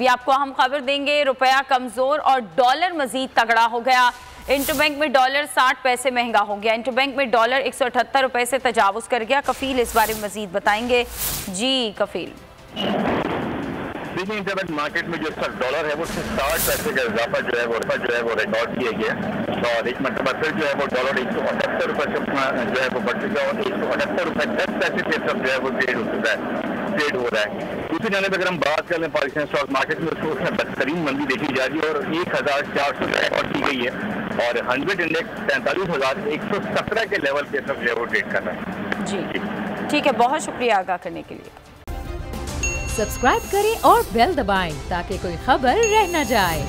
भी आपको हम खबर देंगे, रुपया कमज़ोर और डॉलर मजीद तगड़ा हो गया। इंटरबैंक में डॉलर 60 पैसे महँगा हो गया। इंटरबैंक में डॉलर एक सौ अठहत्तर रुपए से तजावुज कर गया। कफील इस बारे में मजीद बताएँगे। जी, कफील। देखिए इंटरनेट मार्केट में जो इसका डॉलर है, वो साठ पैसे का इजाफा जो है, वो जो है, वो रिकॉर्ड किया गया और एक मरतबा फिर जो है, वो डॉलर एक सौ अठहत्तर रुपये से जो है, वो बढ़ चुका है और एक सौ अठहत्तर रुपये दस पैसे के सब जो है, वो ट्रेड हो चुका है। ट्रेड हो रहा है। दूसरी पर अगर हम बात कर लें पाकिस्तान स्टॉक मार्केट में तो उसमें बदतरीन मंदी देखी जा रही है और एक हज़ार चार सौ रिकॉर्ड की गई है। और हंड्रेड इंडेक्स तैंतालीस हज़ार एक सौ सत्रह के लेवल पे सब जो है वो ट्रेड कर रहा है। जी। ठीक है बहुत शुक्रिया आगाह करने के लिए। सब्सक्राइब करें और बेल दबाएँ ताकि कोई खबर रह न जाए।